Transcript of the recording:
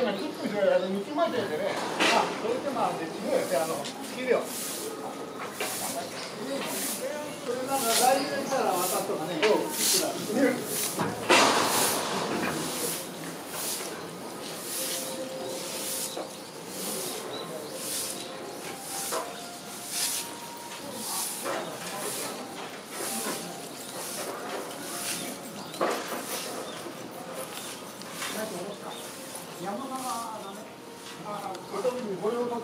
あの道まででね、あ、それでまあ別にあの好きだよ。それなんか来年から渡ったか、山田はダメ。あ、特にこれをだと